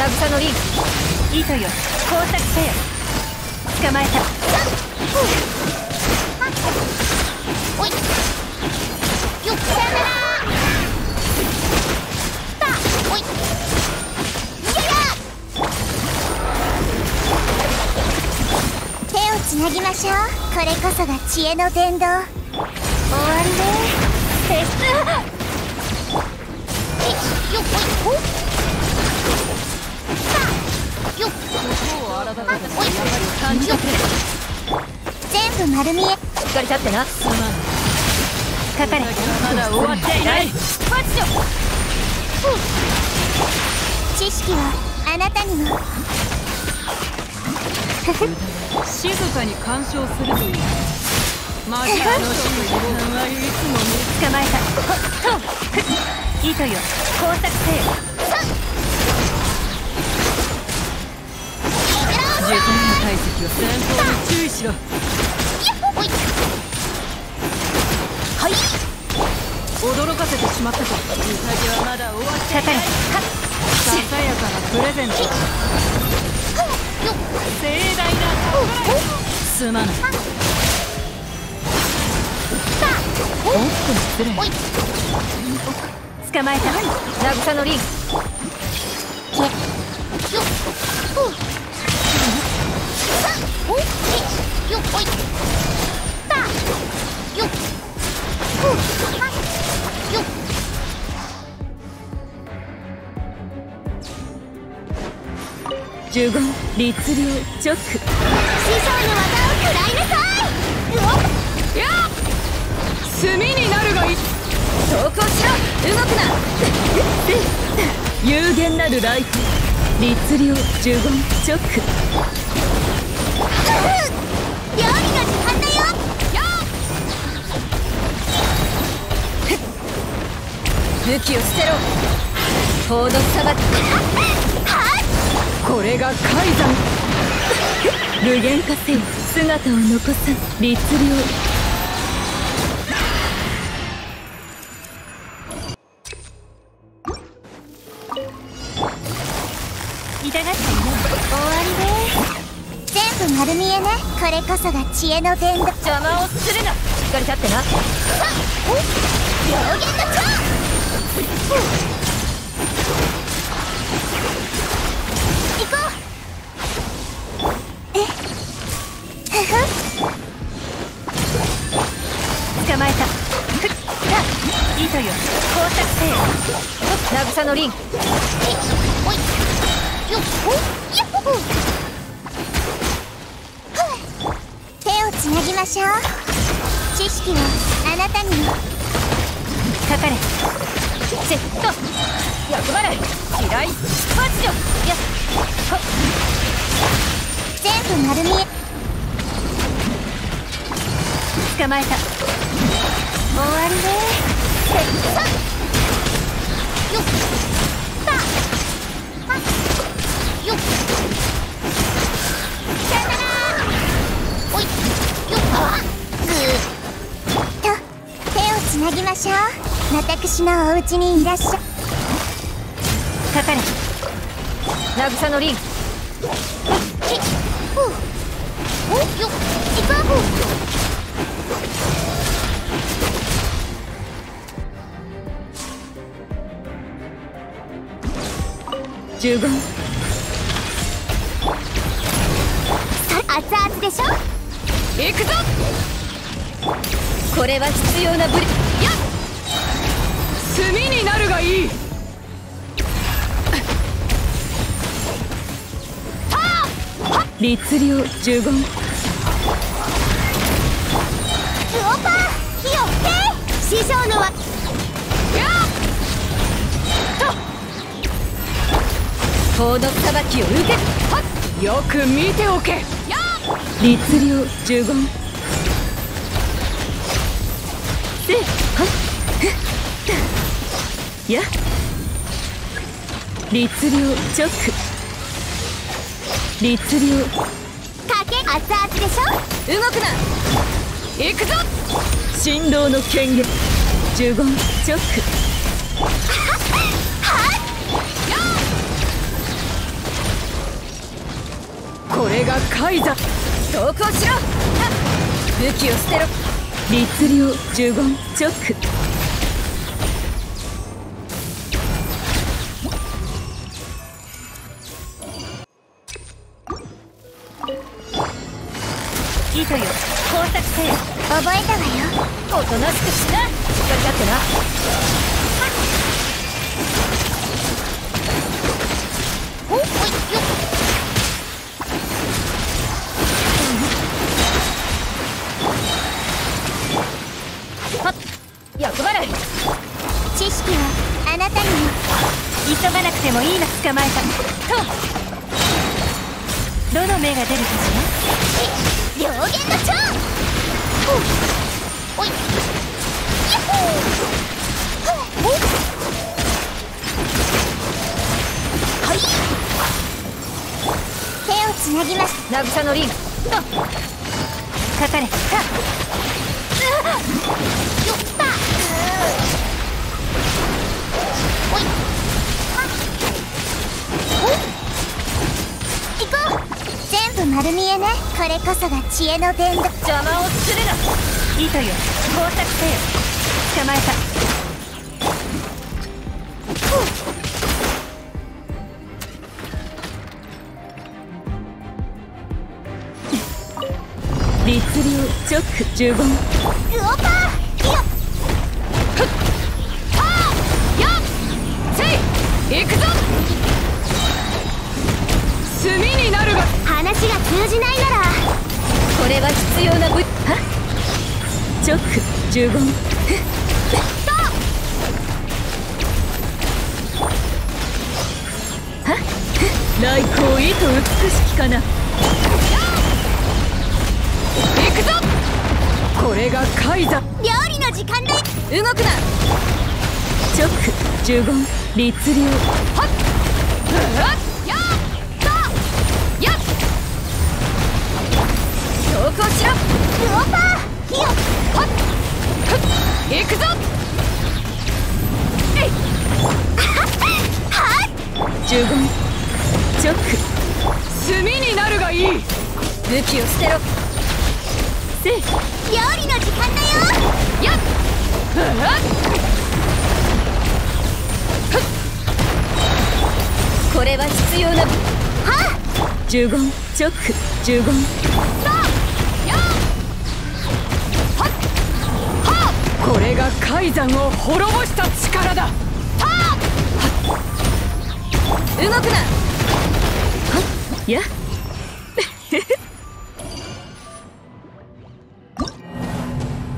渚のリン糸よ工作せよ捕まえたおいよっさよならたおいやや手をつなぎましょうこれこそが知恵の伝道終わりねフェスよっおいほさよっ。全部丸見えしっかり立ってな。すまないかかれまだ終わっていない。ファッション知識はあなたにも。静かに干渉するというマジ楽しむ時間はいつもね捕まえた。ほっふっ糸よ。工作せよ体積を先方に注意しろ。はい。驚かせてしまったか。宴はまだ終わってかかれはっささやかなプレゼント。盛大なすまない。おっと失礼。捕まえた。渚のリン呪言律令チョック師匠の技を食らいなさいうおっや炭になるがいい投稿し。ろ動くな有限なるライフ律令呪言チ武器を捨てろ報道さばきこれが海山無限化せよ姿を残さ律令痛がっていない終わりね全部丸見えね。これこそが知恵の伝道。邪魔をするな。しっかり立ってな。お病原の蝶行こう。え？ふふ捕まえた。ふっ。さ糸よ工作せよ渚のリン。おい。よっ。ほやっほつなぎましょう知識はあなたにもかかれセット役払い嫌いファッションやっっ全部丸見え捕まえた終わりねせっさよっ私のお家にいらっしゃかかれ渚のリン。うおよっ行こう呪言熱々でしょ行くぞこれは必要なブリ炭になるがいい。律令呪言。ウオパー火を吹け。師匠のは。報道さばきを受け。よく見ておけ。律令呪言。せはっや。律令チョック律令。かけ熱々でしょ？動くな。行くぞ。振動の権限。呪言チョックこれがカイザ投降しろ。武器を捨てろ。律令呪言チョック糸よ。工作せよ覚えたわよおとなしくしなしっ。かりだっ。てなおおいよはっ。役払い知識はあなたにも急がなくてもいいの捕まえたとどの目が出るかし両弦の蝶！おい。ー。はい。手をつなぎます。ら渚のリン。とかかれ。っ全部丸見えね。これこそが知恵の伝道。邪魔をするな。糸よ工作せよ。捕まえた。律令チョック呪言ウオパーよっ！せい！行くぞ！炭になるが話が通じないなら。これは必要な武は？チョック呪言来光意図美しきかな。行くぞ！これがカイザ料理の時間だ。よ動くな。チョック呪言律令。やっ投降しろウオパーよっはっ行くぞ。えい。はっ呪言チョック炭になるがいい。武器を捨てろ。せい。料理の時間だよ。やっ。これは必要なは呪言チョック呪言これが海山を滅ぼした力だ。動くな。や？